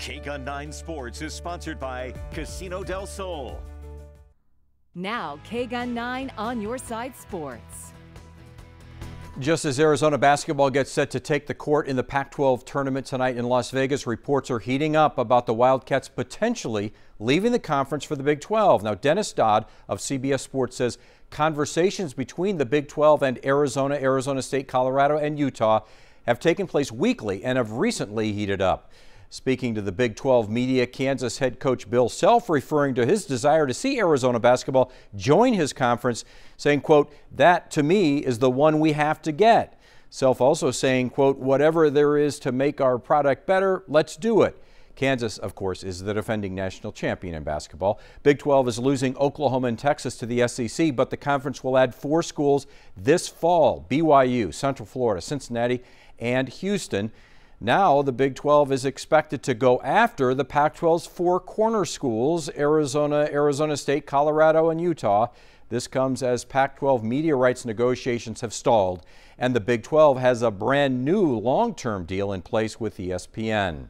KGUN 9 Sports is sponsored by Casino del Sol. Now, KGUN 9 on your side sports. Just as Arizona basketball gets set to take the court in the Pac-12 tournament tonight in Las Vegas, reports are heating up about the Wildcats potentially leaving the conference for the Big 12. Now, Dennis Dodd of CBS Sports says conversations between the Big 12 and Arizona, Arizona State, Colorado, and Utah have taken place weekly and have recently heated up. Speaking to the Big 12 media, Kansas head coach Bill Self referring to his desire to see Arizona basketball join his conference, saying, quote, that to me is the one we have to get. Self also saying, quote, whatever there is to make our product better, let's do it. Kansas, of course, is the defending national champion in basketball. Big 12 is losing Oklahoma and Texas to the SEC, but the conference will add four schools this fall BYU, Central Florida, Cincinnati, and Houston. Now, the Big 12 is expected to go after the Pac 12's four corner schools Arizona, Arizona State, Colorado, and Utah. This comes as Pac 12 media rights negotiations have stalled, and the Big 12 has a brand new long term deal in place with the ESPN.